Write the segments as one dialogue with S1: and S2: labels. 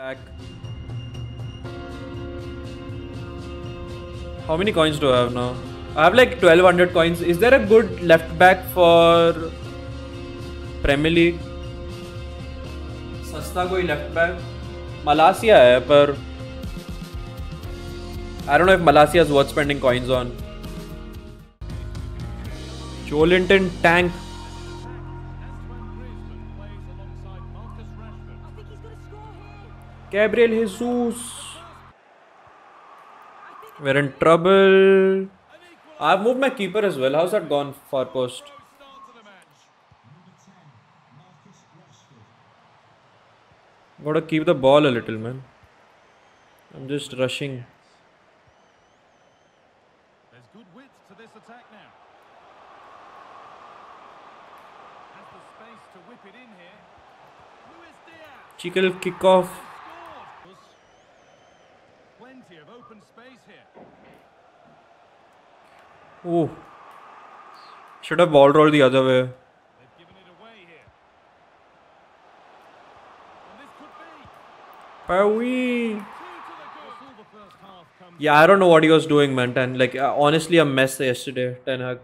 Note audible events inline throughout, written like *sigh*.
S1: How many coins do I have now? I have like 1200 coins. Is there a good left back for Premier League? सस्ता कोई left back मलासिया है I don't know if Malacia is worth spending coins on. Joelinton tank Gabriel Jesus. We're in trouble. I've moved my keeper as well. How's that gone far post? Gotta keep the ball a little, man. I'm just rushing.
S2: There's good width to this attack now. Has the space to whip it in here. Luis Diaz
S1: Chical kickoff.
S2: scored. Plenty of open space here.
S1: Ooh. Should have ball rolled the other way.
S2: They've given it away here. And this could be
S1: Pawi.
S2: two to the good. All the first half comes
S1: Yeah, I don't know what he was doing, man. Ten, like uh, honestly, a mess yesterday. Ten Hag.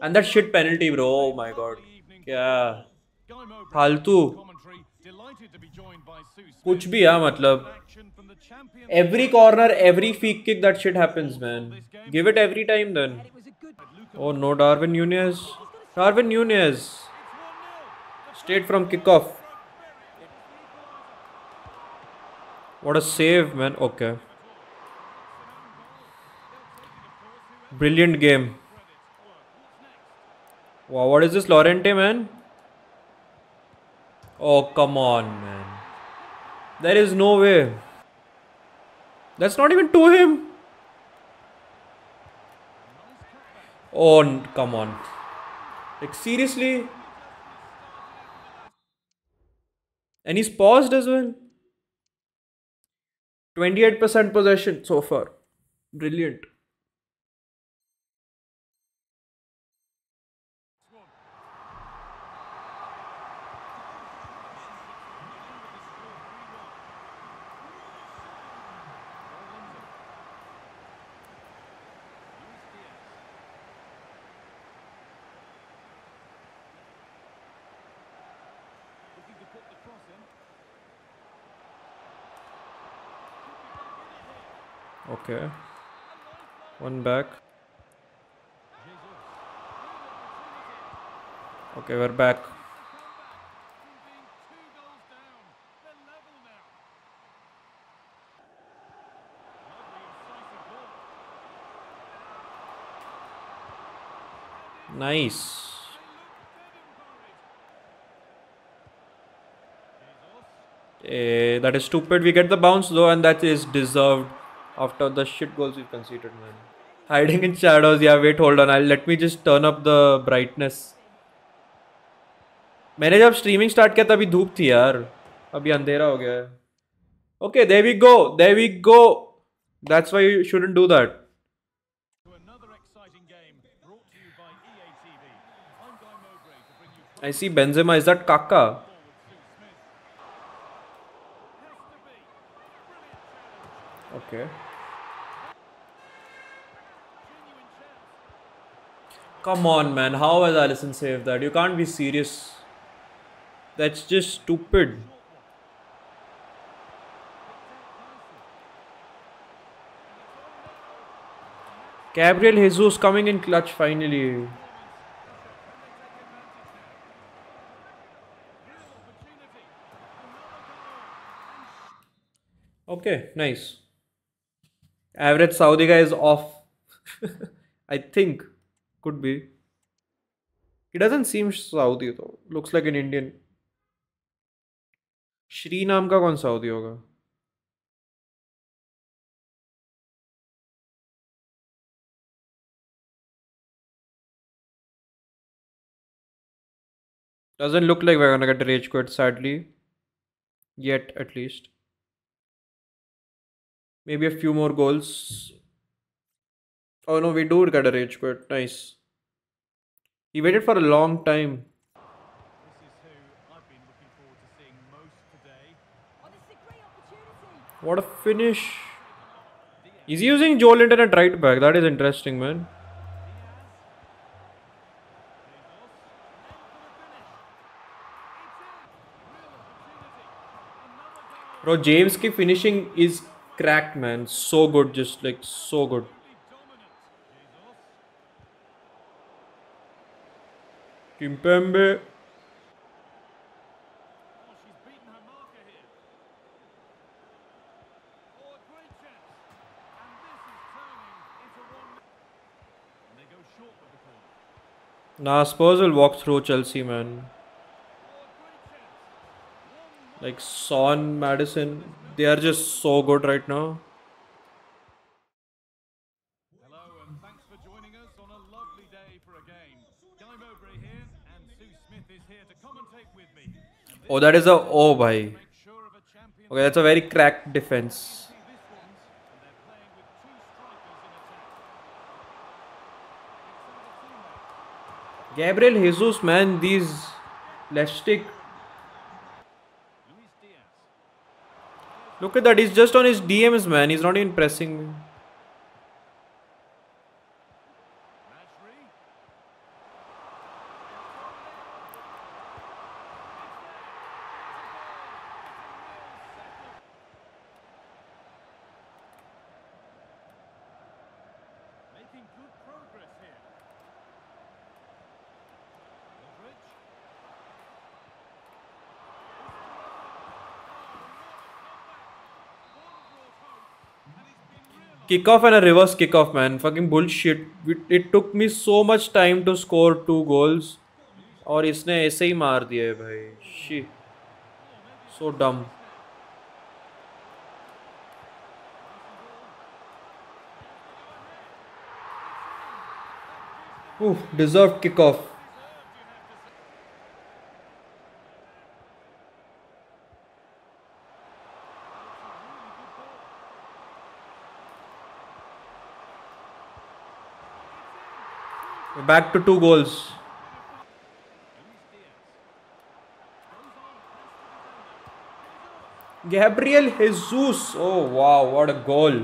S1: And that shit penalty, bro. Oh my god. Yeah.
S2: Guy
S1: कुछ भी है मतलब। Every corner every fake kick that shit happens man. Give it every time then. Oh no darwin nunez. Darwin nunez. Straight from kickoff. What a save man. Okay. Brilliant game. Wow what is this Llorente man? Oh come on man there is no way that's not even to him. Oh, come on. Like, seriously? And he's paused as well. 28% possession so far. Brilliant.
S2: looking to put the cross in.
S1: Okay. One back. Okay, we're back. Nice. Eh, that is stupid. We get the bounce though, and that is deserved after the shit goals we've conceded, man. Hiding in shadows. Yeah, wait, hold on. I'll let me just turn up the brightness. मैंने जब streaming start किया तभी धूप थी यार अभी अंधेरा हो गया है okay there we
S2: go there we go that's why you shouldn't do that
S1: I see Benzema is that Kaka okay Come on, man. How has Alisson saved that? You can't be serious. That's just stupid. Gabriel Jesus coming in clutch finally. Okay, nice. Average Saudi guy is off. *laughs* I think. Could be. He doesn't seem Saudi though. Looks like an Indian. Shri नाम का कौन Saudi होगा Doesn't look like we're gonna get a rage quit, sadly. Yet, at least. Maybe a few more goals. Oh no, we do get a rage quit. Nice. He waited for a long time.
S2: This is who I've been looking forward to seeing
S1: What a finish. He's using Joelinton at right back. That is interesting, man. Bro, James ki finishing is cracked, man. So good, just like so good. Kimpembe. Nah, Spurs will walk through Chelsea, man. Like Son, Maddison, they are just so good right now.
S2: Hello and thanks for joining us on a lovely day for a game. Guy Mowbray here and Sue Smith is here to commentate with me.
S1: Oh, that is a oh, bhai.
S2: makes sure of a champion.
S1: Okay, that's a very cracked defense.
S2: See this one, and they're playing with two strikers in attack.
S1: Gabriel Jesus, man, these left stick.
S2: Luis Diaz.
S1: Look at that, he's just on his DMs, man. He's not even pressing me.
S2: Making good
S1: Kickoff and a reverse kickoff, man. Fucking bullshit. It, took me so much time to score two goals. और इसने ऐसे ही मार दिया है भाई she so डम Ooh, deserved kickoff. We're back to two goals. Gabriel Jesus. Oh wow, what a goal.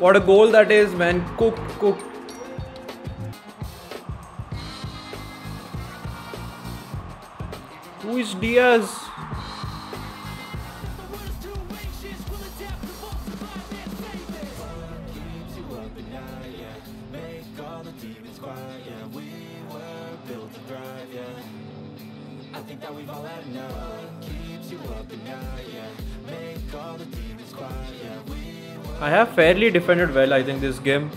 S1: What a goal that is, man. Cooked, cooked. Who is Diaz? I have fairly defended well, I think, this game.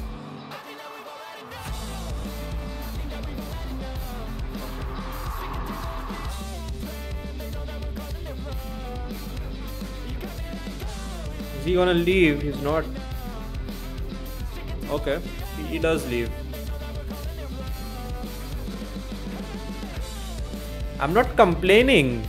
S1: Is he gonna leave? He's not. Okay, he, he does leave. I'm not complaining.